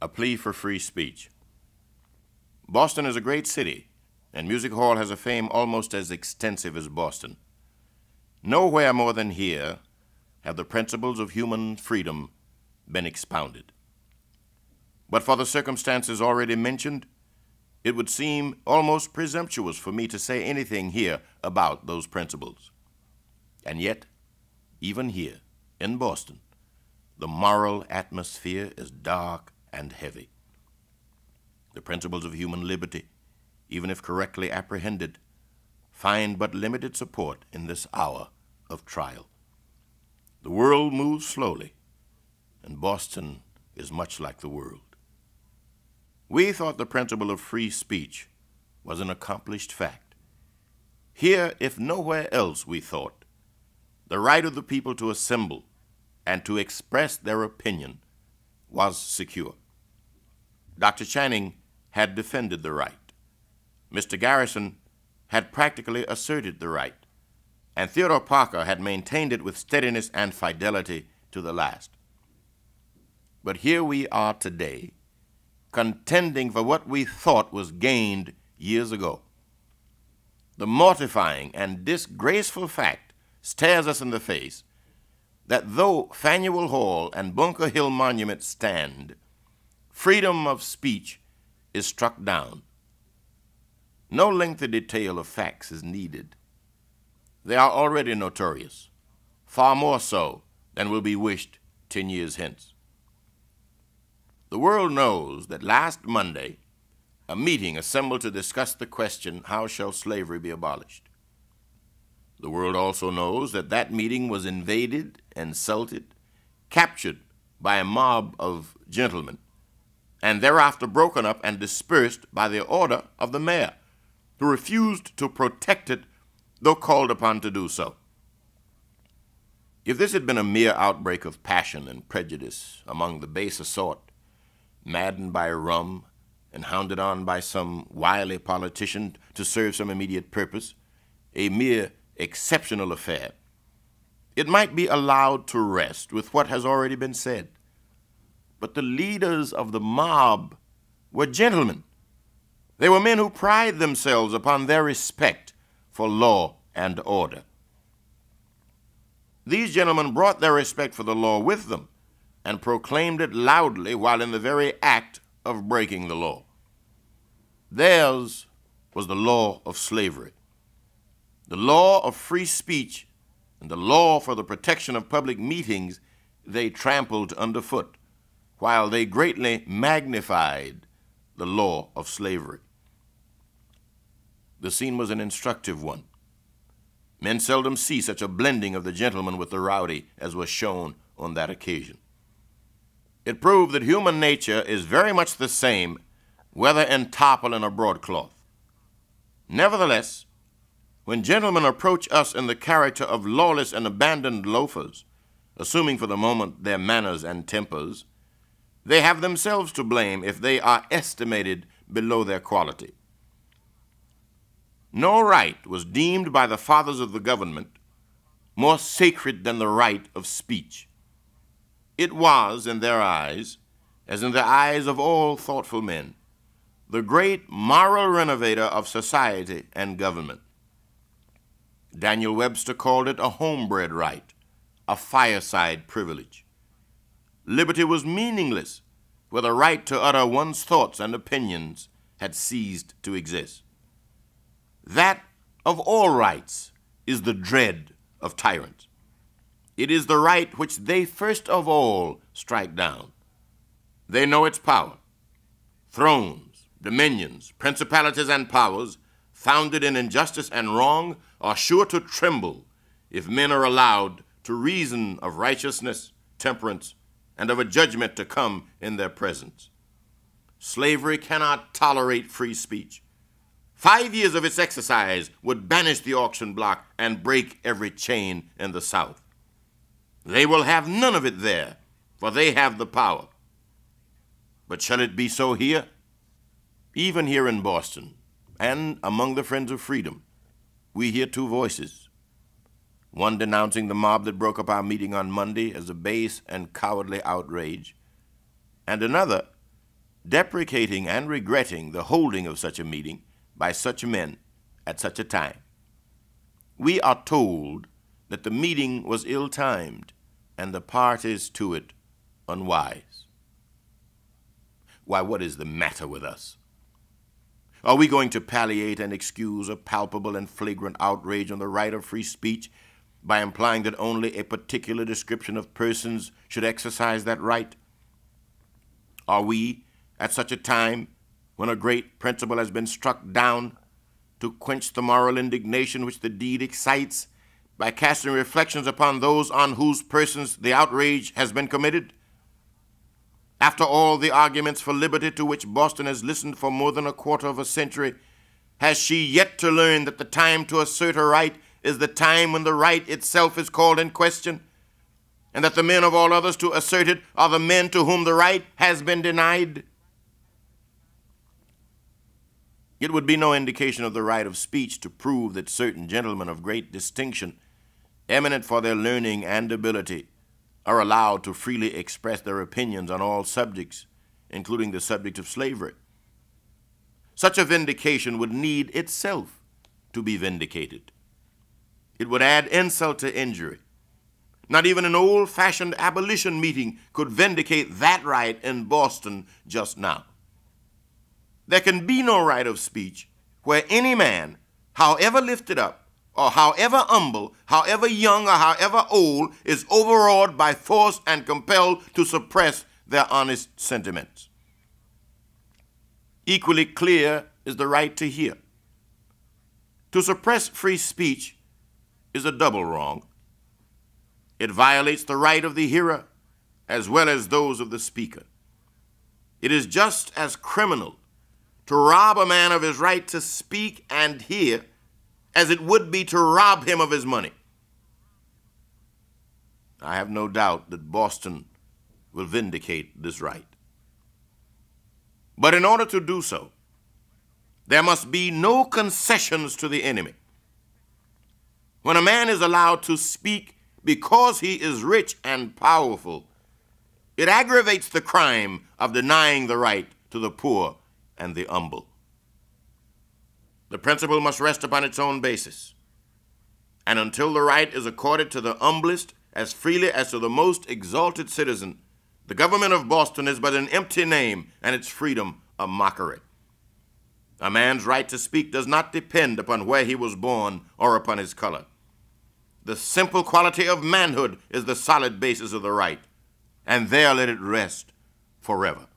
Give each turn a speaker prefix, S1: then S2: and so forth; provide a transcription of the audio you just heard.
S1: A plea for free speech. Boston is a great city, and Music Hall has a fame almost as extensive as Boston. Nowhere more than here have the principles of human freedom been expounded. But for the circumstances already mentioned, it would seem almost presumptuous for me to say anything here about those principles. And yet, even here in Boston, the moral atmosphere is dark and heavy. The principles of human liberty, even if correctly apprehended, find but limited support in this hour of trial. The world moves slowly, and Boston is much like the world. We thought the principle of free speech was an accomplished fact. Here, if nowhere else, we thought, the right of the people to assemble and to express their opinion was secure. Dr. Channing had defended the right. Mr. Garrison had practically asserted the right, and Theodore Parker had maintained it with steadiness and fidelity to the last. But here we are today, contending for what we thought was gained years ago. The mortifying and disgraceful fact stares us in the face that though Faneuil Hall and Bunker Hill Monument stand, freedom of speech is struck down. No lengthy detail of facts is needed. They are already notorious, far more so than will be wished ten years hence. The world knows that last Monday, a meeting assembled to discuss the question how shall slavery be abolished. The world also knows that that meeting was invaded, insulted, captured by a mob of gentlemen, and thereafter broken up and dispersed by the order of the mayor, who refused to protect it, though called upon to do so. If this had been a mere outbreak of passion and prejudice among the baser sort, maddened by rum and hounded on by some wily politician to serve some immediate purpose, a mere exceptional affair, it might be allowed to rest with what has already been said. But the leaders of the mob were gentlemen. They were men who pride themselves upon their respect for law and order. These gentlemen brought their respect for the law with them and proclaimed it loudly while in the very act of breaking the law. Theirs was the law of slavery. The law of free speech and the law for the protection of public meetings they trampled underfoot, while they greatly magnified the law of slavery. The scene was an instructive one. Men seldom see such a blending of the gentleman with the rowdy as was shown on that occasion. It proved that human nature is very much the same whether in tarpaulin or broadcloth. Nevertheless, when gentlemen approach us in the character of lawless and abandoned loafers, assuming for the moment their manners and tempers, they have themselves to blame if they are estimated below their quality. No right was deemed by the fathers of the government more sacred than the right of speech. It was, in their eyes, as in the eyes of all thoughtful men, the great moral renovator of society and government. Daniel Webster called it a homebred right, a fireside privilege. Liberty was meaningless where the right to utter one's thoughts and opinions had ceased to exist. That of all rights is the dread of tyrants. It is the right which they first of all strike down. They know its power. Thrones, dominions, principalities, and powers founded in injustice and wrong are sure to tremble if men are allowed to reason of righteousness, temperance, and of a judgment to come in their presence. Slavery cannot tolerate free speech. Five years of its exercise would banish the auction block and break every chain in the South. They will have none of it there, for they have the power. But shall it be so here? Even here in Boston, and among the friends of freedom, we hear two voices. One denouncing the mob that broke up our meeting on Monday as a base and cowardly outrage, and another deprecating and regretting the holding of such a meeting by such men at such a time. We are told that the meeting was ill timed and the parties to it unwise. Why, what is the matter with us? Are we going to palliate and excuse a palpable and flagrant outrage on the right of free speech by implying that only a particular description of persons should exercise that right? Are we, at such a time when a great principle has been struck down, to quench the moral indignation which the deed excites by casting reflections upon those on whose persons the outrage has been committed? After all the arguments for liberty to which Boston has listened for more than a quarter of a century, has she yet to learn that the time to assert her right is the time when the right itself is called in question? and that the men of all others to assert it are the men to whom the right has been denied? It would be no indication of the right of speech to prove that certain gentlemen of great distinction, eminent for their learning and ability, are allowed to freely express their opinions on all subjects, including the subject of slavery. Such a vindication would need itself to be vindicated. It would add insult to injury not even an old fashioned abolition meeting could vindicate that right in Boston just now. There can be no right of speech where any man, however lifted up, or however humble, however young, or however old, is overawed by force and compelled to suppress their honest sentiments. Equally clear is the right to hear. To suppress free speech is a double wrong. It violates the right of the hearer as well as those of the speaker. It is just as criminal to rob a man of his right to speak and hear as it would be to rob him of his money. I have no doubt that Boston will vindicate this right. But in order to do so, there must be no concessions to the enemy. When a man is allowed to speak because he is rich and powerful, it aggravates the crime of denying the right to the poor and the humble. The principle must rest upon its own basis. And until the right is accorded to the humblest as freely as to the most exalted citizen, the government of Boston is but an empty name and its freedom a mockery. A man's right to speak does not depend upon where he was born or upon his color. The simple quality of manhood is the solid basis of the right, and there let it rest forever.